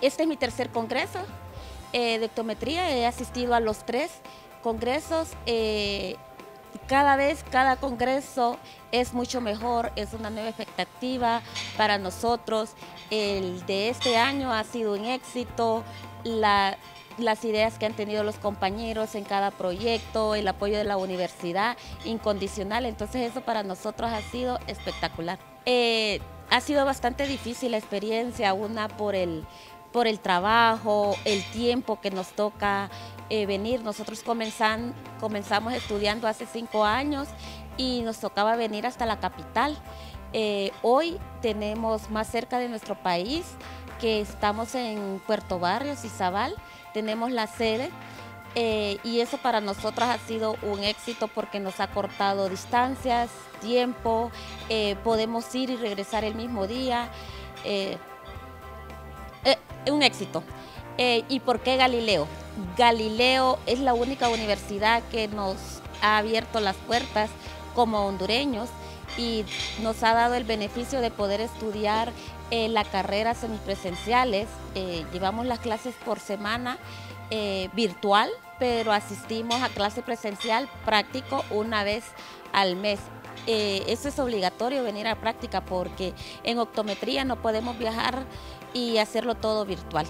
este es mi tercer congreso de optometría, he asistido a los tres congresos cada vez, cada congreso es mucho mejor, es una nueva expectativa para nosotros. El de este año ha sido un éxito, las ideas que han tenido los compañeros en cada proyecto, el apoyo de la universidad incondicional, entonces eso para nosotros ha sido espectacular. Eh, ha sido bastante difícil la experiencia, una por el por el trabajo, el tiempo que nos toca eh, venir. Nosotros comenzamos estudiando hace cinco años y nos tocaba venir hasta la capital. Eh, hoy tenemos más cerca de nuestro país, que estamos en Puerto Barrios, Izabal, tenemos la sede eh, y eso para nosotros ha sido un éxito porque nos ha cortado distancias, tiempo, podemos ir y regresar el mismo día un éxito. Eh, ¿Y por qué Galileo? Galileo es la única universidad que nos ha abierto las puertas como hondureños y nos ha dado el beneficio de poder estudiar eh, la carrera semipresenciales. Eh, llevamos las clases por semana virtual, pero asistimos a clase presencial práctico una vez al mes. eso es obligatorio venir a práctica porque en optometría no podemos viajar y hacerlo todo virtual.